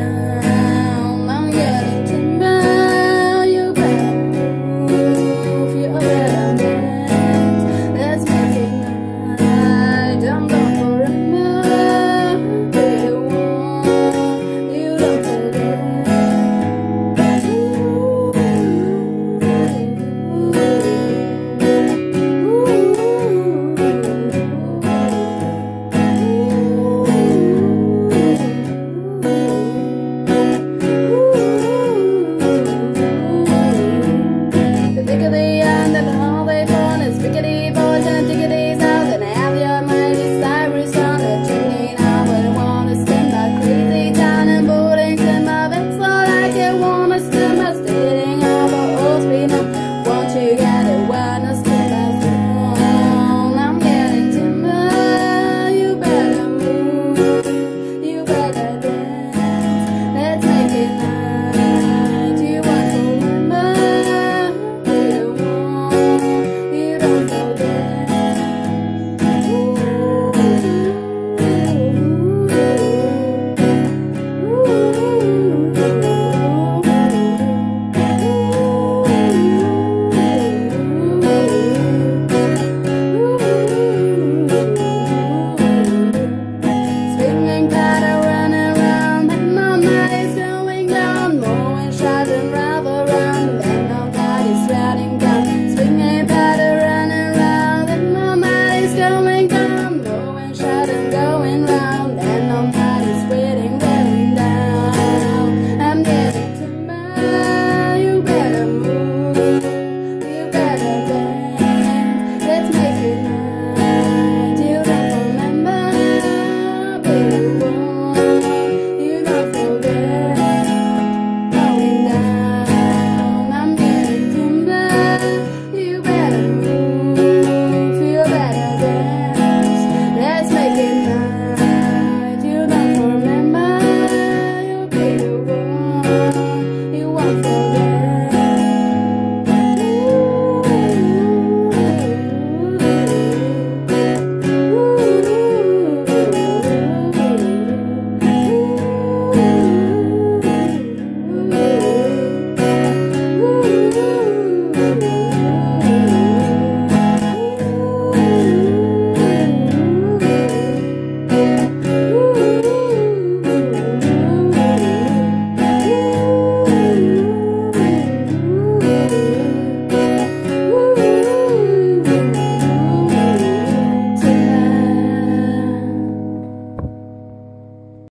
done.